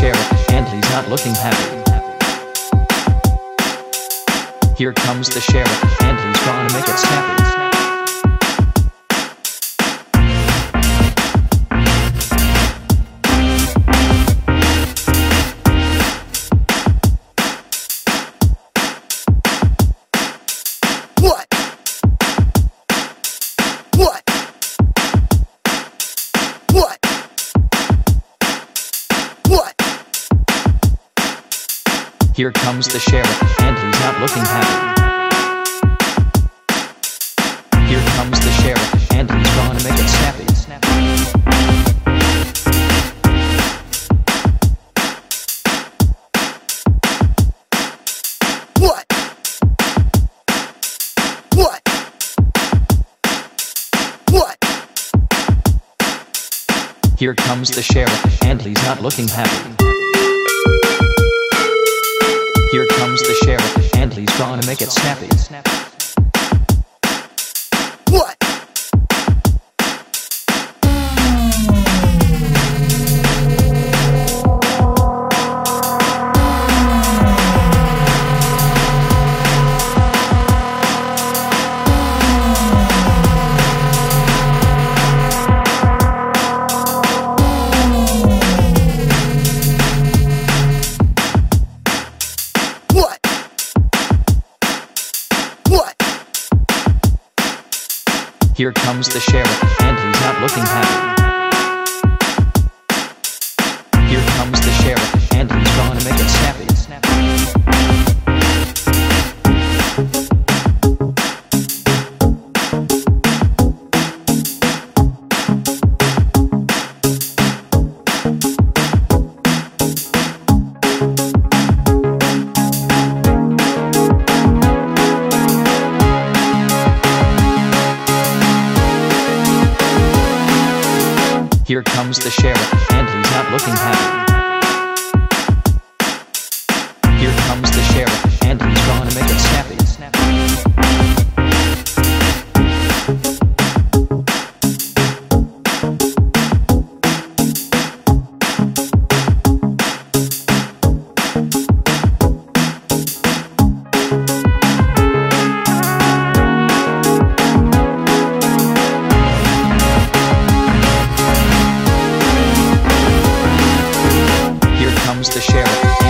Here comes the sheriff, and he's not looking happy. Here comes the sheriff, and he's gonna make it snappy. Here comes the sheriff, and he's not looking happy. Here comes the sheriff, and he's gonna make it snappy. What? What? What? Here comes the sheriff, and he's not looking happy. Here comes the sheriff, and he's gonna make it snappy. Here comes the sheriff, and he's not looking happy. Here comes the sheriff, and he's gonna make it snappy. Here comes the sheriff, and he's not looking happy. Here comes